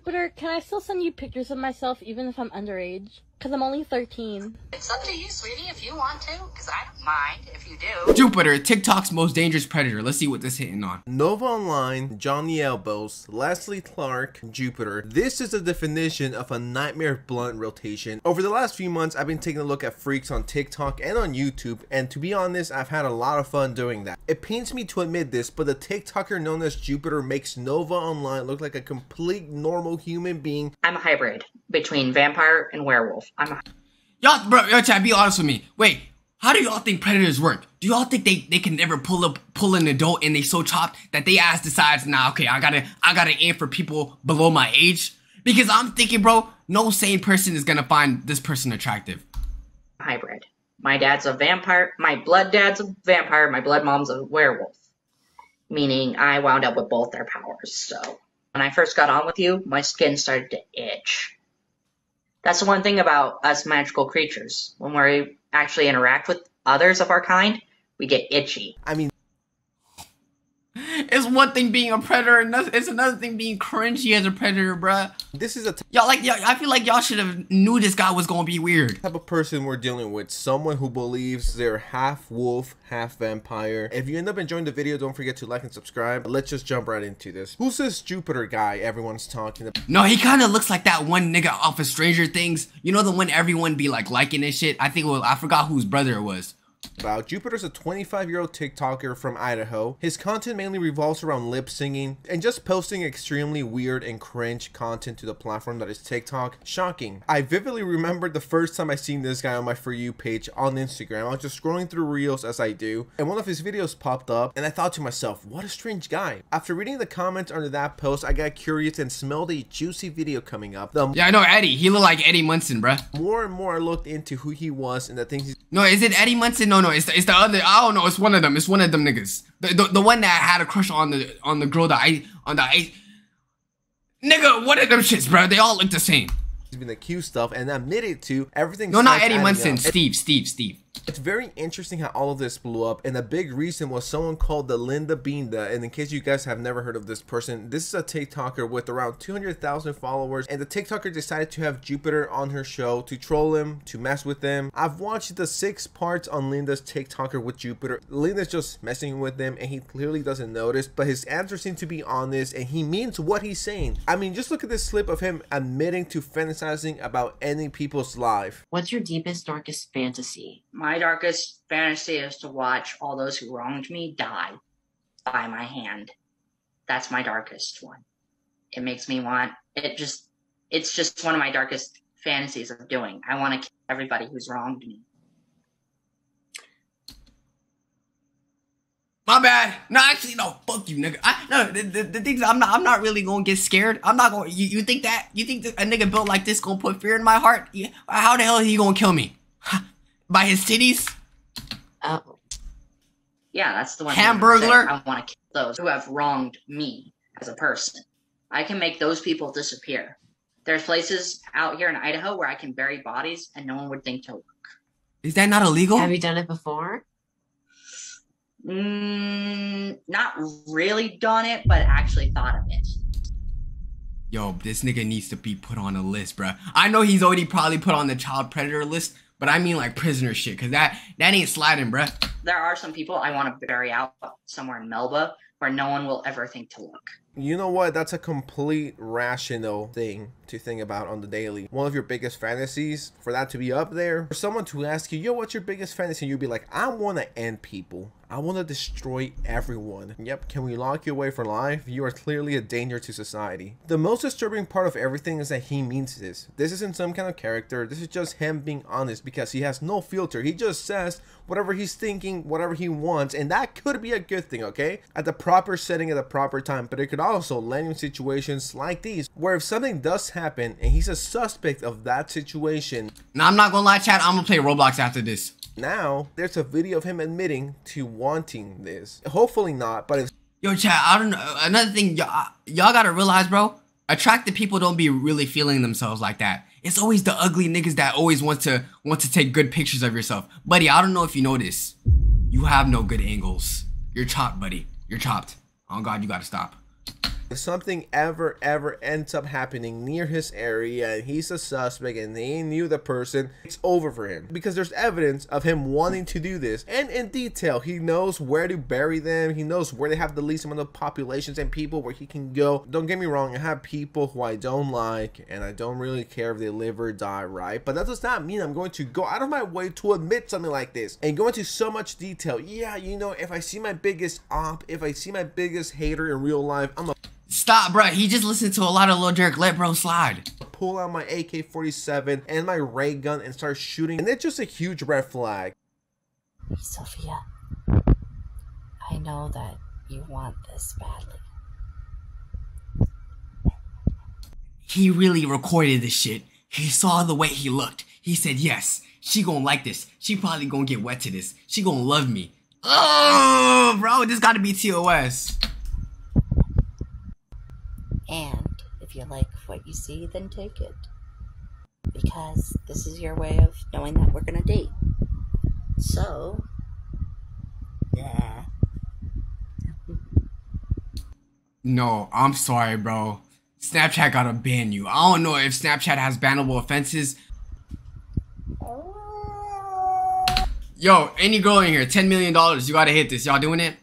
Jupiter, can I still send you pictures of myself even if I'm underage? Because I'm only 13. It's up to you, sweetie, if you want to, because I don't mind if you do. Jupiter, TikTok's most dangerous predator. Let's see what this hitting on. Nova Online, Johnny Elbows, Leslie Clark, Jupiter. This is the definition of a nightmare blunt rotation. Over the last few months, I've been taking a look at freaks on TikTok and on YouTube, and to be honest, I've had a lot of fun doing that. It pains me to admit this, but the TikToker known as Jupiter makes Nova Online look like a complete normal human being. I'm a hybrid between vampire and werewolf. I'm a Y'all, bro, yo, chat, be honest with me. Wait, how do y'all think predators work? Do y'all think they, they can never pull up pull an adult and they so chopped that they ass decides, nah, okay, I gotta I gotta aim for people below my age? Because I'm thinking, bro, no sane person is gonna find this person attractive. hybrid. My dad's a vampire. My blood dad's a vampire. My blood mom's a werewolf. Meaning I wound up with both their powers. So when I first got on with you, my skin started to itch. That's the one thing about us magical creatures. When we actually interact with others of our kind, we get itchy. I mean, It's one thing being a predator, and it's another thing being cringy as a predator, bruh. this is a Y'all like, y'all, I feel like y'all should have knew this guy was gonna be weird. type of person we're dealing with someone who believes they're half wolf half vampire if you end up enjoying the video don't forget to like and subscribe let's just jump right into this who's this jupiter guy everyone's talking about No, he kind of looks like that one nigga off of Stranger Things. You know the one everyone be like liking and shit. I think was, I forgot whose brother it was. About. Jupiter's a 25 year old tiktoker from idaho. His content mainly revolves around lip singing and just posting extremely weird and cringe content to the platform that is tiktok. Shocking. I vividly remember the first time i seen this guy on my for you page on instagram. I was just scrolling through reels as i do and one of his videos popped up and i thought to myself what a strange guy. After reading the comments under that post i got curious and smelled a juicy video coming up. The Yeah, I know Eddie. He look like Eddie Munson, bruh. more and more i looked into who he was and the things he's No, is it Eddie Munson? No, no, it's the, it's the other. I don't know. It's one of them. It's one of them niggas. The, the, the one that had a crush on the on the girl that I on the I. Nigga, what are them shits, bro. They all look the same. He's been accused of and admitted to everything No, not Eddie Munson. up. Steve, Steve, Steve. It's very interesting how all of this blew up, and the big reason was someone called the Linda Binda. And in case you guys have never heard of this person, this is a TikToker with around 200,000 followers, and the TikToker decided to have Jupiter on her show to troll him, to mess with him. I've watched the six parts on Linda's TikToker with Jupiter. Linda's just messing with him, and he clearly doesn't notice, but his answers seem to be honest, and he means what he's saying. I mean, just look at this clip of him admitting to fantasizing about ending people's life. What's your deepest, darkest fantasy? My darkest fantasy is to watch all those who wronged me die by my hand. That's my darkest one. It makes me want it just it's just one of my darkest fantasies of doing. I want to kill everybody who's wronged me. My bad. No, actually, no. Fuck you, nigga. I, no, the, the, the things I'm not. I'm not really gonna get scared. I'm not gonna. You, you think that? You think that a nigga built like this gonna put fear in my heart? How the hell he gonna kill me? By his titties? Oh, Yeah, that's the one. thing I'm Hamburglar? I want to kill those who have wronged me as a person. I can make those people disappear. There's places out here in Idaho where I can bury bodies and no one would think to look. Is that not illegal? have you done it before? Mm, not really done it, but actually thought of it. Yo, this nigga needs to be put on a list, bruh. I know he's already probably put on the child predator list, but I mean like prisoner shit, cause that that ain't sliding, bruh. There are some people I want to bury out somewhere in Melba where no one will ever think to look. You know what? That's a complete rational thing to think about on the daily. One of your biggest fantasies, for that to be up there, for someone to ask you, yo, what's your biggest fantasy? And you'd be like, I want to end people. I want to destroy everyone. Yep, can we lock you away for life? You are clearly a danger to society. The most disturbing part of everything is that he means this. This isn't some kind of character. This is just him being honest because he has no filter. He just says whatever he's thinking, whatever he wants, and that could be a good thing, okay? At the proper setting at the proper time, but it could also land in situations like these where if something does happen and he's a suspect of that situation, Now I'm not gonna lie, chat. I'm gonna play Roblox after this. now there's a video of him admitting to wanting this. Hopefully not, but if Yo, chat. I don't know. Another thing, y'all, uh, y'all gotta realize, bro. Attractive people don't be really feeling themselves like that. It's always the ugly niggas that always want to want to take good pictures of yourself, buddy. I don't know if you know this. You have no good angles. You're chopped, buddy. You're chopped. Oh God, you gotta stop. If something ever, ever ends up happening near his area and he's a suspect and they knew the person, it's over for him. Because there's evidence of him wanting to do this. And in detail, he knows where to bury them. He knows where they have the least amount of populations and people where he can go. Don't get me wrong, I have people who I don't like and I don't really care if they live or die, right? But that does not mean I'm going to go out of my way to admit something like this and go into so much detail. Yeah, you know, if I see my biggest op, if I see my biggest hater in real life, I'm a Stop, bro. He just listened to a lot of Lil Durk. Let bro slide. pull out my AK-47 and my ray gun and start shooting. And it's just a huge red flag. Sophia, I know that you want this badly. He really recorded this shit. He saw the way he looked. He said, yes, she gonna like this. She probably gonna get wet to this. She gonna love me. Oh, bro, this gotta be TOS. And if you like what you see, then take it. Because this is your way of knowing that we're gonna date. So, yeah. No, I'm sorry, bro. Snapchat gotta ban you. I don't know if Snapchat has bannable offenses. Yo, any girl in here, $10 million, you gotta hit this. Y'all doing it?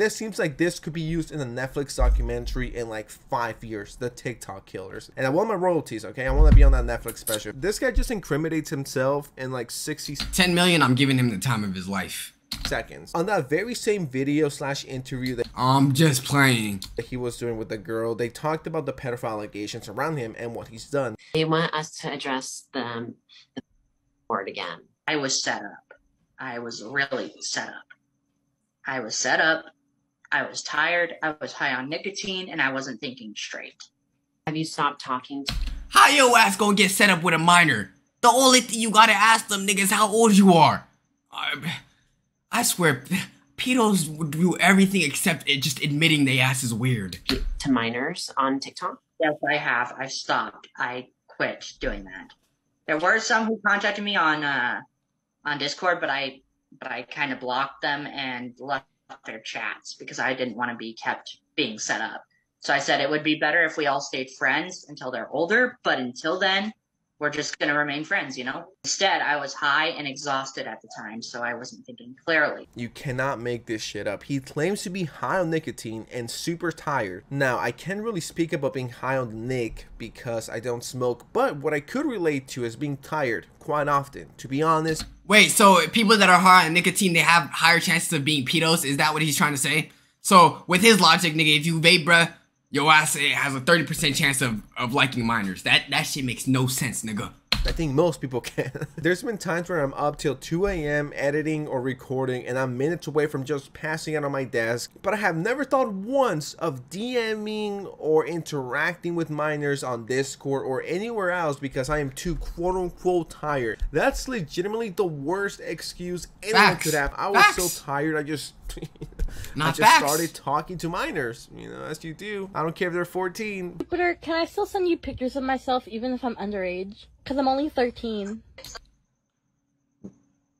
This seems like this could be used in a Netflix documentary in like five years, the TikTok killers. And I want my royalties, okay? I want to be on that Netflix special. This guy just incriminates himself in like 60 10 million, I'm giving him the time of his life. seconds. On that very same video slash interview that I'm just playing. that he was doing with the girl, they talked about the pedophile allegations around him and what he's done. They want us to address the, the board again. I was set up. I was really set up. I was set up. I was tired. I was high on nicotine and I wasn't thinking straight. Have you stopped talking to How your ass gonna get set up with a minor? The only thing you gotta ask them niggas how old you are. I, I swear, pedos would do everything except it just admitting they ass is weird. to minors on TikTok? Yes, I have. I stopped. I quit doing that. There were some who contacted me on uh on Discord, but I but I kind of blocked them and left their chats because I didn't want to be kept being set up. So I said it would be better if we all stayed friends until they're older, but until then, we're just going to remain friends, you know? Instead, I was high and exhausted at the time, so I wasn't thinking clearly. You cannot make this shit up. He claims to be high on nicotine and super tired. Now, I can't really speak about being high on Nick because I don't smoke, but what I could relate to is being tired quite often. To be honest, Wait, so people that are high on nicotine, they have higher chances of being pedos? Is that what he's trying to say? So, with his logic, nigga, if you vape, bruh, your ass has a 30% chance of, of liking minors. That, that shit makes no sense, nigga. I think most people can. There's been times where I'm up till 2 a.m. editing or recording and I'm minutes away from just passing out on my desk, but I have never thought once of DMing or interacting with minors on Discord or anywhere else because I am too quote unquote tired. That's legitimately the worst excuse anyone Facts. could have. I was Facts. so tired, I just. I just facts. started talking to minors, you know, as you do. I don't care if they're 14. Jupiter, can I still send you pictures of myself even if I'm underage? Because I'm only 13.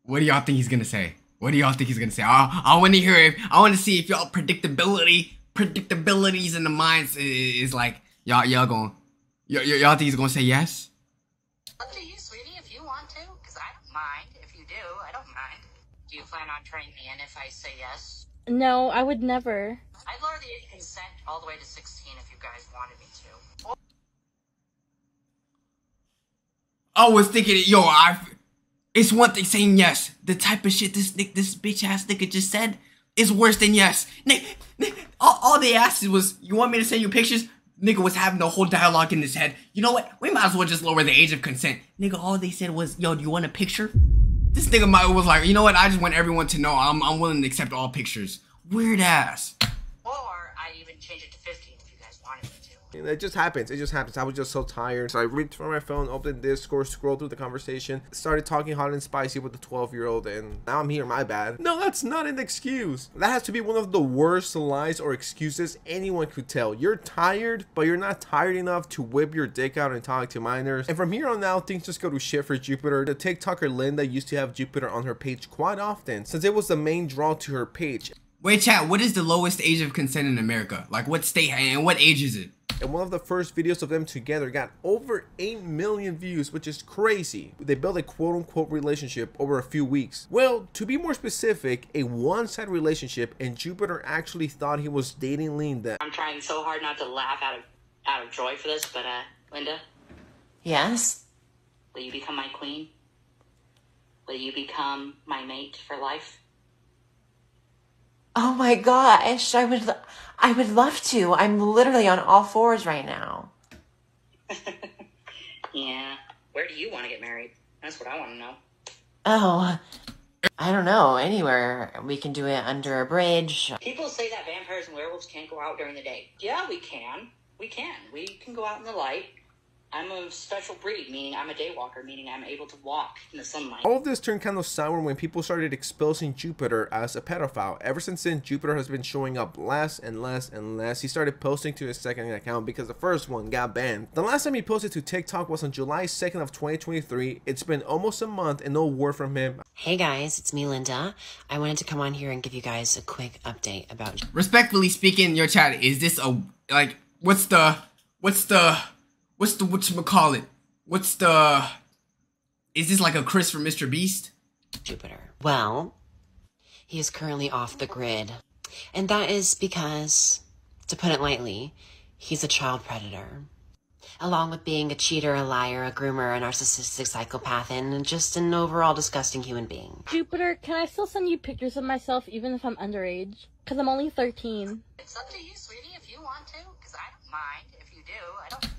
What do y'all think he's gonna say? What do y'all think he's gonna say? I, I want to hear if I want to see if y'all predictability, predictabilities in the minds is, is like y'all y'all going y'all, y'all think he's gonna say yes? Up to you, sweetie, if you want to, because I don't mind. If you do, I don't mind. Do you plan on turning me in if I say yes? No, I would never. I'd lower the age of consent all the way to 16 if you guys wanted me to. I was thinking, yo, I. It's one thing saying yes. The type of shit this nick, this bitch ass nigga just said is worse than yes. Nick, Nick, all, all they asked was, you want me to send you pictures? Nigga was having the whole dialogue in his head. You know what? We might as well just lower the age of consent. Nigga, all they said was, yo, do you want a picture? This nigga might was like, you know what? I just want everyone to know I'm, I'm willing to accept all pictures. Weird ass. Or I'd even change it to 15 And it just happens. It just happens. I was just so tired. So I reached for my phone, opened Discord, scrolled through the conversation, started talking hot and spicy with the 12 year old, and now I'm here. My bad. No, that's not an excuse. That has to be one of the worst lies or excuses anyone could tell. You're tired, but you're not tired enough to whip your dick out and talk to minors. And from here on out, things just go to shit for Jupiter. The TikToker Linda used to have Jupiter on her page quite often, since it was the main draw to her page. Wait, chat. What is the lowest age of consent in America? Like, what state and what age is it? And one of the first videos of them together got over 8 million views, which is crazy. They built a quote unquote relationship over a few weeks. Well, to be more specific, a one sided relationship, and Jupiter actually thought he was dating Linda. I'm trying so hard not to laugh out of out of joy for this, but uh, Linda, Yes? will you become my queen? Will you become my mate for life? Oh my gosh, I would, I would love to. I'm literally on all fours right now. Yeah. Where do you want to get married? That's what I want to know. Oh, I don't know. Anywhere we can do it under a bridge. People say that vampires and werewolves can't go out during the day. Yeah, we can. We can. We can go out in the light. I'm a special breed, meaning I'm a daywalker, meaning I'm able to walk in the sunlight. All of this turned kind of sour when people started exposing Jupiter as a pedophile. Ever since then, Jupiter has been showing up less and less and less. He started posting to his second account because the first one got banned. The last time he posted to TikTok was on July 2nd of 2023. It's been almost a month and no word from him. Hey guys, it's me, Linda. I wanted to come on here and give you guys a quick update about Respectfully speaking, your chat is this a like what's the what's the what's the what you call it? What's the is this like a Chris from Mr. Beast? Jupiter. Well, he is currently off the grid. And that is because, to put it lightly, he's a child predator. Along with being a cheater, a liar, a groomer, a narcissistic psychopath, and just an overall disgusting human being. Jupiter, can I still send you pictures of myself even if I'm underage? Because I'm only 13. It's up to you, sweetie, if you want to, because I don't mind if you do. I don't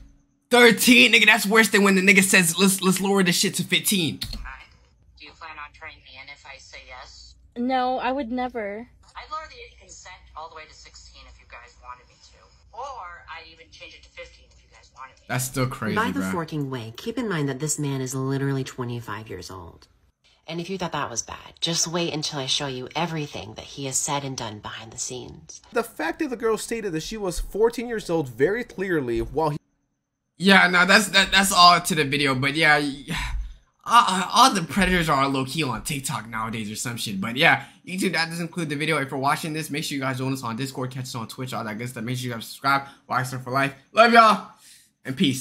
13, nigga, that's worse than when the nigga says let's let's lower this shit to 15. Do you plan on trading me in if I say yes? No, I would never. I'd lower the age of consent all the way to 16 if you guys wanted me to. Or I'd even change it to 15 if you guys wanted me. That's still crazy, By the bro. forking way, keep in mind that this man is literally 25 years old. And if you thought that was bad, just wait until I show you everything that he has said and done behind the scenes. The fact that the girl stated that she was 14 years old very clearly while he Yeah, no, that's that, that's all to the video. But yeah, all the predators are low key on TikTok nowadays or some shit. But yeah, YouTube that does include the video. If you're watching this, make sure you guys join us on Discord, catch us on Twitch, all that good stuff. Make sure you guys subscribe, watch us for life. Love y'all, and peace.